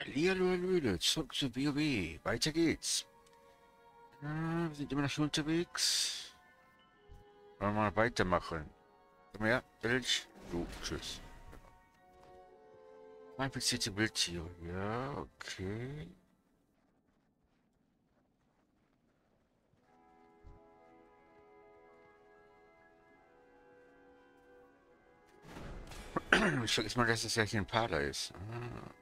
Hallihallo, Hallöle, zurück zu WoW. Weiter geht's. Äh, wir sind immer noch hier unterwegs. Wollen wir mal weitermachen. Komm her, Welch. Du, tschüss. Infizierte Wildtiere. Ja, okay. Ich vergesse mal, dass es ja hier ein Pader ist. Ah.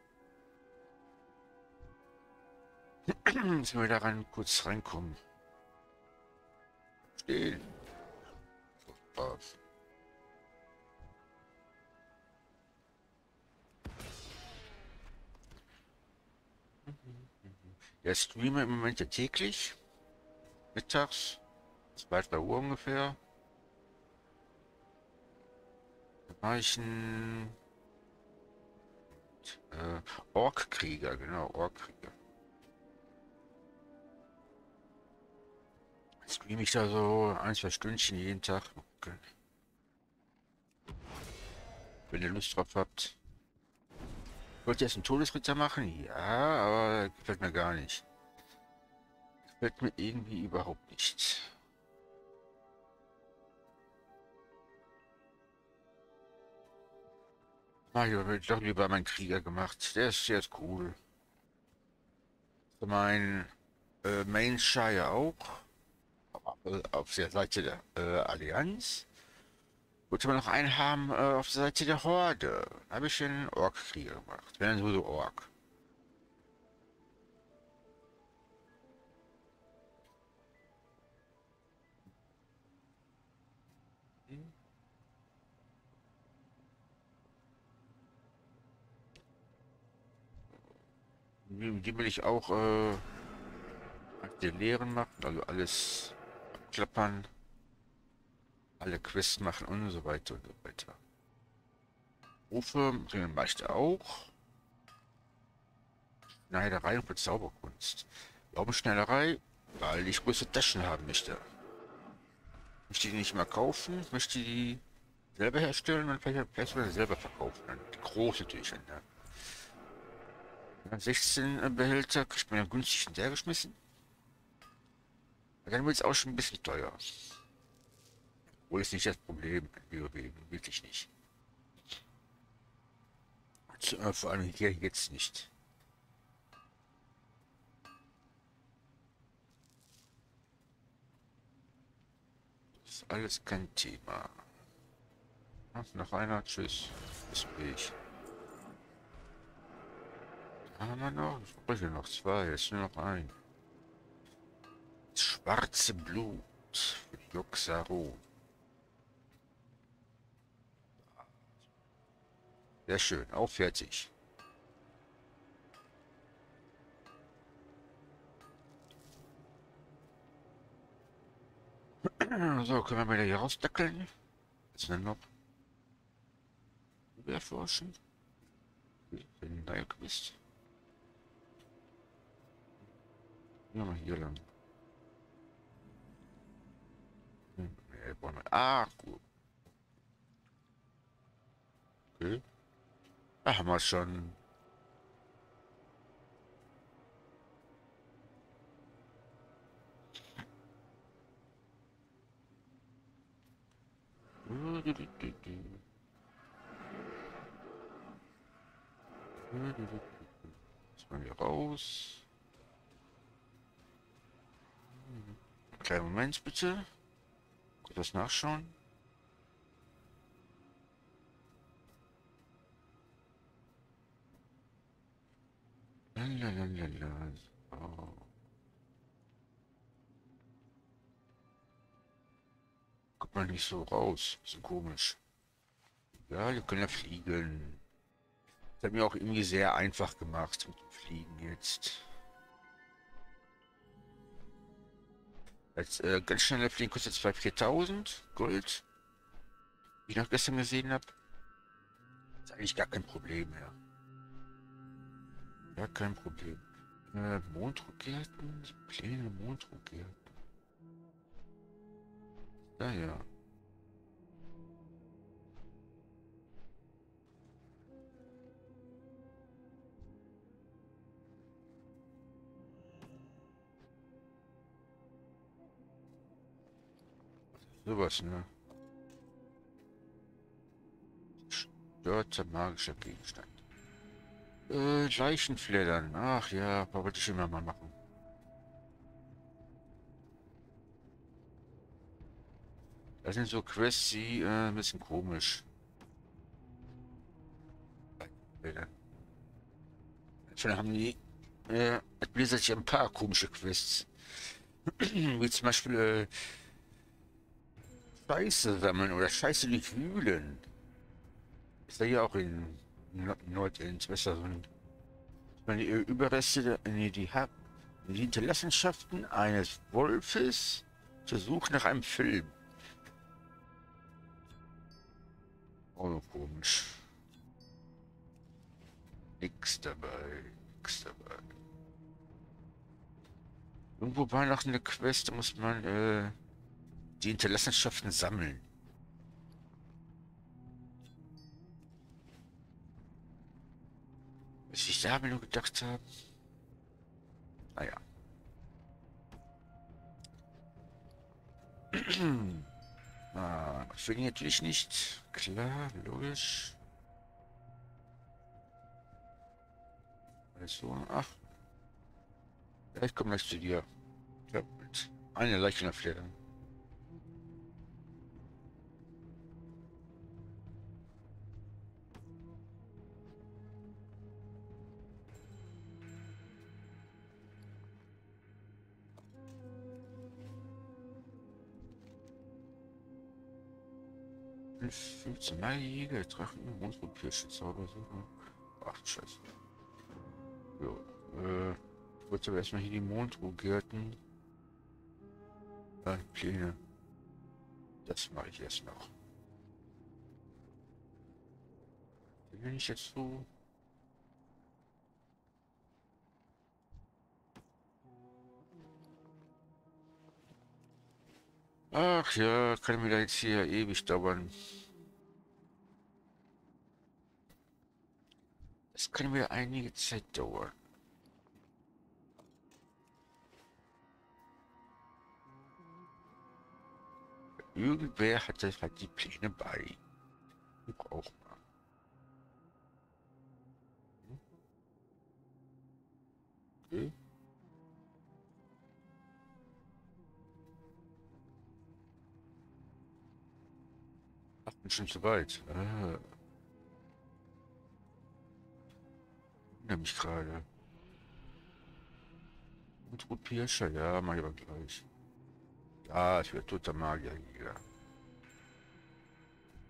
Müssen wir daran kurz reinkommen. Stehen. Der streame im Moment ja täglich. Mittags. 2 Uhr ungefähr. Ein äh, Orkkrieger, genau, Orkkrieger. Streame ich da so ein, zwei Stündchen jeden Tag. Okay. Wenn ihr Lust drauf habt. Wollt ihr jetzt einen Todesritter machen? Ja, aber gefällt mir gar nicht. Gefällt mir irgendwie überhaupt nicht. Mario wird doch lieber meinen Krieger gemacht. Der ist jetzt cool. Mein äh, Main Shire auch auf der Seite der äh, Allianz. Wollte man noch einen haben äh, auf der Seite der Horde. Habe ich einen Ork-Krieger gemacht. Wenn dann so Ork. Die will ich auch äh, den machen, also alles klappern, alle Quests machen und so weiter und so weiter. Rufe bringen meiste auch. Schneiderei und Zauberkunst. Warum Schneiderei? Weil ich größere Taschen haben möchte. Möchte die nicht mehr kaufen, möchte die selber herstellen und vielleicht, vielleicht sogar selber verkaufen. Die große Tücher, ne? 16 Behälter kriegt man ja günstig hinterhergeschmissen. Dann wird es auch schon ein bisschen teuer. Wo ist nicht das Problem? Wirklich nicht. Äh, vor allem hier jetzt nicht. Das ist alles kein Thema. Ach, noch einer. Tschüss. Bis ich. Da haben wir noch. Ich brauche noch zwei. Jetzt nur noch ein. Schwarze Blut. Joxaro. Sehr schön. Auch fertig. So, können wir wieder hier rausdackeln. Ist denn noch? Erforschen. Wenn da. Ja, mal hier lang. Ah, gut. Okay. Da haben wir schon. Jetzt mal hier raus. Kleinen Moment bitte das nachschauen? Lalalala. So. Kommt man nicht so raus. So komisch. Ja, wir können ja fliegen. Das hat mir auch irgendwie sehr einfach gemacht mit dem Fliegen jetzt. Als äh, ganz schneller Fliegen kostet zwar 4000 Gold. Wie ich noch gestern gesehen habe. Ist eigentlich gar kein Problem mehr. Gar kein Problem. Äh, Mondrogierten? Pläne Mondrogierten. Ja, ja. Sowas, ne? Störter magischer Gegenstand. Äh, Leichenfleddern. Ach ja, wollte ich immer mal machen. Das sind so Quests, die äh, ein bisschen komisch. Schon haben die äh, Blizzard hier ein paar komische Quests. Wie zum Beispiel äh, Scheiße sammeln oder Scheiße nicht wühlen. Ist ja hier auch in Nordend, besser so ein. Die Überreste, nee, die, die Hinterlassenschaften eines Wolfes zur Suche nach einem Film. Oh, komisch. Nix dabei, nix dabei. Irgendwo war noch eine Quest, da muss man äh, die Hinterlassenschaften sammeln. Was ich da mir nur gedacht habe. Naja. ah, ich will natürlich nicht. Klar, logisch. Also, ach. Ich komme gleich zu dir. Ja, mit einer leichten Erklärung. Ein 15 Jäger, Drachen, Monstrum, Pirsche, Zaubersuche. Ach, scheiße. Jo, äh, ich wollte aber erstmal hier die Mondruhgärten. Äh, Pläne. Das mache ich erst noch. Wenn ich jetzt so Ach ja, kann mir da jetzt hier ewig dauern. Das kann mir einige Zeit dauern. Irgendwer hat halt die Pläne bei. Bin schon zu weit. Ah. Nämlich gerade. Und Rupirscher, ja, mach ich aber gleich. Ja, ich werde toter Magier hier.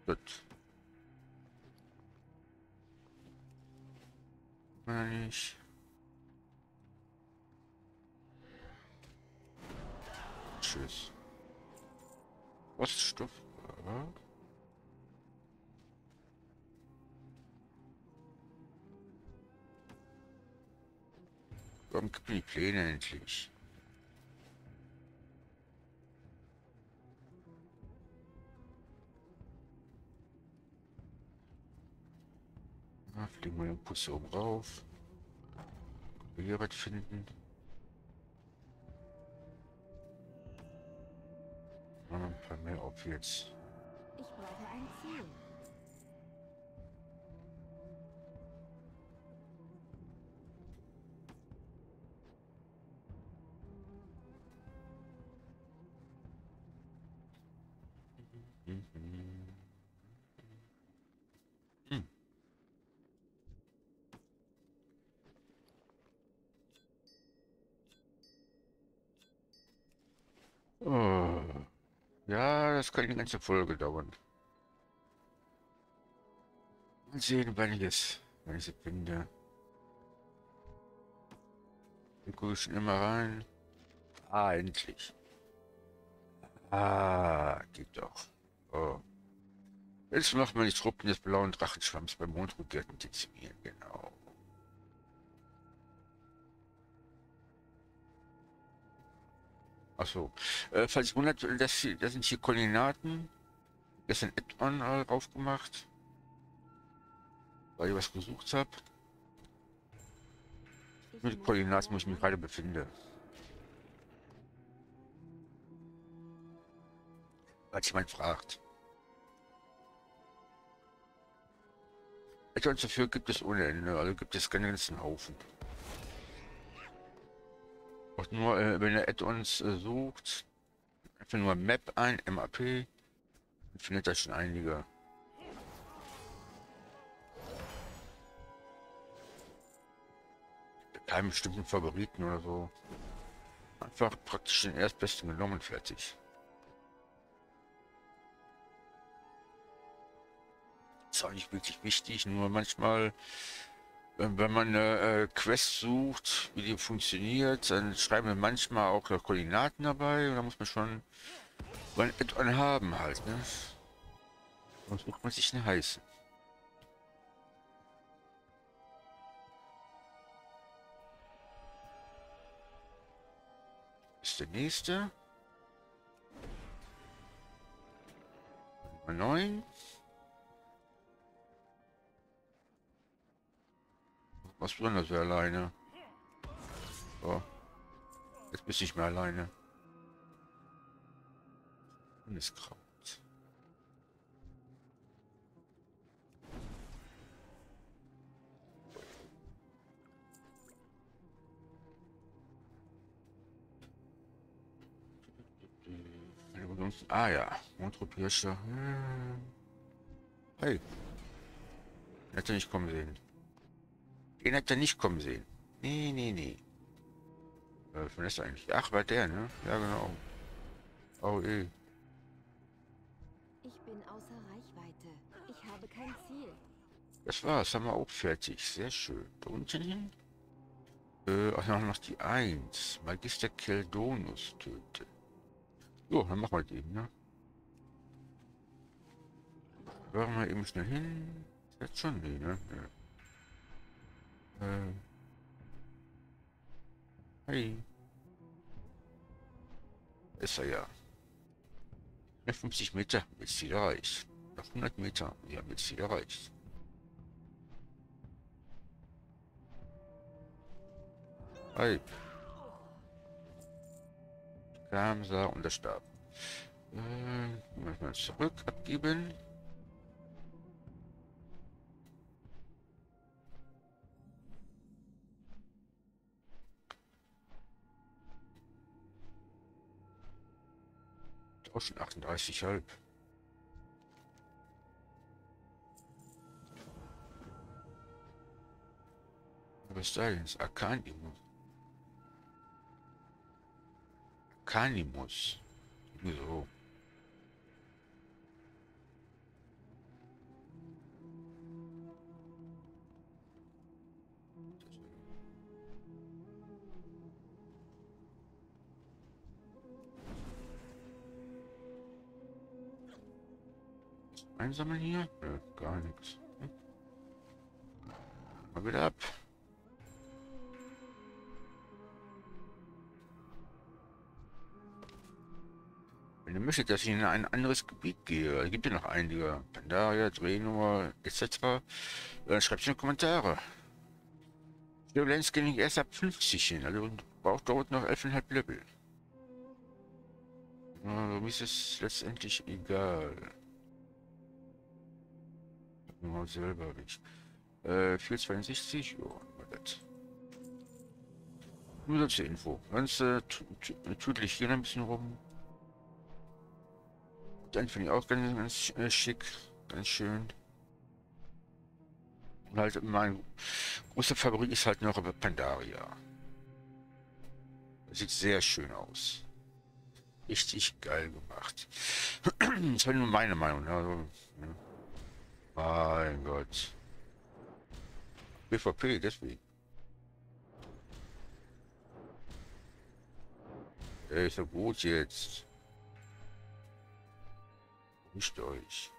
Gut. Wenn ich. Tschüss. Roststoff. Ja. Komm, gib mir die Pläne endlich. Na, fliegen wir den Bus oben rauf. Hier was finden. Noch ein paar mehr jetzt. Ich brauche ein Ziel. Oh. Ja, das kann die ganze Folge dauern. Mal sehen, wann ich es, wenn ich sie finde. Wir gucken immer rein. Ah, endlich. Ah, geht doch. Oh. Jetzt macht man die Truppen des blauen Drachenschwamms beim Mondrückgärten dezimieren, genau. Achso. Äh, falls wundert, das, das sind hier Koordinaten. Das sind Add-on äh, drauf gemacht. Weil ich was gesucht habe. Mit Koordinaten, wo ich mich gerade befinde. Falls jemand fragt. Add-ons dafür gibt es ohne Ende, also gibt es keinen ganzen Haufen. Auch nur, äh, wenn ihr Add-ons äh, sucht, einfach nur Map ein, MAP, findet ihr schon einige. Keinen bestimmten Favoriten oder so. Einfach praktisch den erstbesten genommen, fertig. Ist auch nicht wirklich wichtig, nur manchmal, wenn, man eine äh, Quest sucht, wie die funktioniert, dann schreiben wir manchmal auch noch Koordinaten dabei und da muss man schon ein Add-on haben halt, ne? Sonst sucht man sich einen heißen. ist der nächste. Nummer 9. Was besonders wir alleine. So. Jetzt bist du nicht mehr alleine. Und ist grau. Ah ja, Montropirsche. Hm. Hey. Hätte nicht kommen sehen. Den hätte er nicht kommen sehen. Nee, nee, nee. Äh, von ist eigentlich? Ach, bei der, ne? Ja, genau. Oh, eh. Ich bin außer Reichweite. Ich habe kein Ziel. Das war's, haben wir auch fertig. Sehr schön. Da unten hin? Äh, ach, noch die 1. Magister Keldonus töten. Jo, dann machen wir die, ne? Hören wir eben schnell hin. Jetzt schon, nee, ne? Ja. Äh. Hey. Ist er ja. 50 Meter, mit Ziel erreicht. Noch 100 Meter, ja, mit Ziel erreicht. Hey. Gamsa und der Stab. Äh, mal zurück abgeben. Auch schon 38 halb. Was ist da jetzt? Arcanium. Canimus. So. Einsammeln hier? Nö, gar nichts. Mal wieder ab. Wenn ihr möchtet, dass ich in ein anderes Gebiet gehe, gibt ja noch einige, Pandaria, Draenor, etc., dann schreibt es in die Kommentare. Violence gehe ich erst ab 50 hin, also braucht dort noch 11,5 Level. Ja, mir ist es letztendlich egal. Mal selber nicht. Äh, 462, ja, das. Nur zur Info. Ganz äh, tüdelig hier ein bisschen rum. Dann finde ich auch ganz, ganz äh, schick, ganz schön. Und halt mein großer Favorit ist halt noch Pandaria. Sieht sehr schön aus. Richtig geil gemacht. das ist halt nur meine Meinung. Also, ja. Mein Gott. BVP, deswegen. Ey, ist ja gut jetzt. Nicht euch.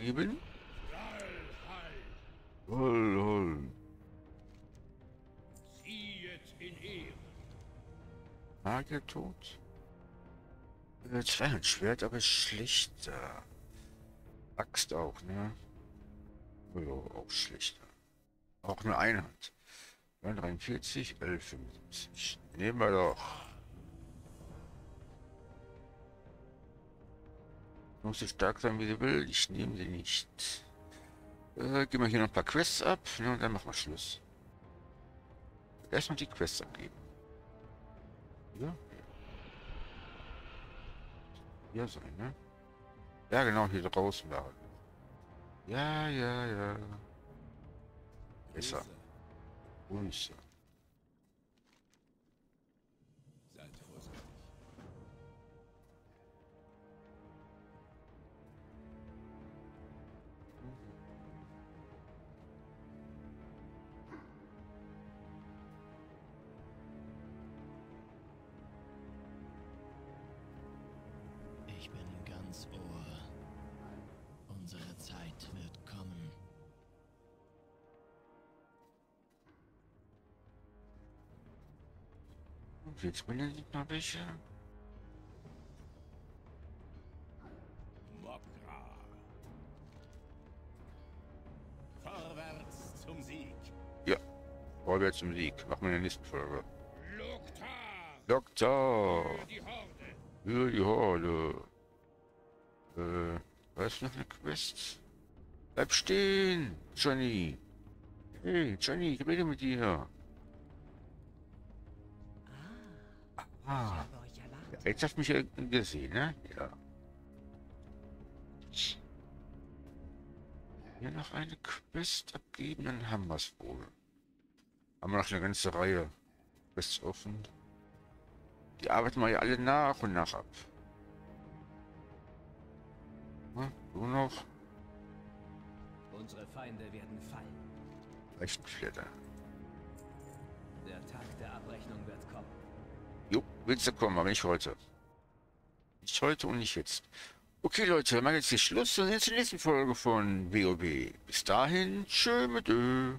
Abgeben. Hol, hol. Magier tot. Äh, Zweihandschwert, aber schlechter. Axt auch, ne? Ja, auch schlechter. Auch eine Einhand. 43, 11, 75. Nehmen wir doch. Muss so stark sein, wie sie will. Ich nehme sie nicht. Äh, gehen wir hier noch ein paar Quests ab. Ne, und dann machen wir Schluss. Erstmal die Quests abgeben. Ja. Hier sein, ne? Ja, genau, hier draußen war. Ja, ja, ja. Besser. Grüße. Bin ganz Ohr. Unsere Zeit wird kommen. Und jetzt benötigt noch welche. Mokra. Vorwärts zum Sieg. Ja. Vorwärts zum Sieg. Machen wir in der nächsten Folge. Loktar. Doktor! Für die Horde. Für die Horde. Äh, was noch eine Quest? Bleib stehen, Johnny. Hey, Johnny, ich rede mit dir. Ah, erwartet. jetzt hast du mich gesehen, ne? Ja. Hier noch eine Quest abgeben, dann haben wir es wohl. Haben wir noch eine ganze Reihe Quests offen. Die arbeiten wir ja alle nach und nach ab. Du noch? Unsere Feinde werden fallen. Vierter. Der Tag der Abrechnung wird kommen. Jo, willst du kommen, aber nicht heute. Nicht heute und nicht jetzt. Okay, Leute, dann machen wir jetzt hier Schluss und in der nächsten Folge von WoW. Bis dahin, tschö mit Ö.